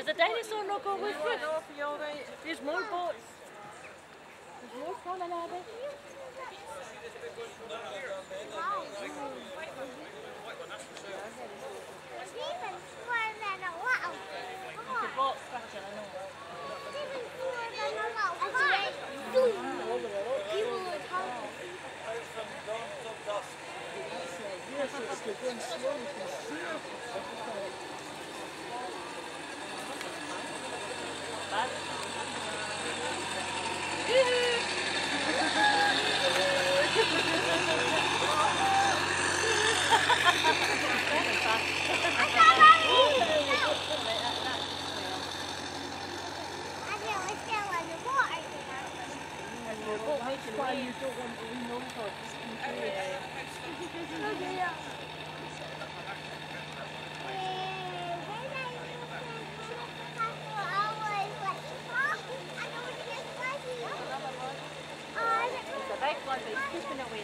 Does the dinosaur not go with you? No, for you alright. There's more boats. There's more coming at it. The boat's scratching, I know. Yes, it's the going slow, you can see it. That's why you don't want to lean over, Yeah.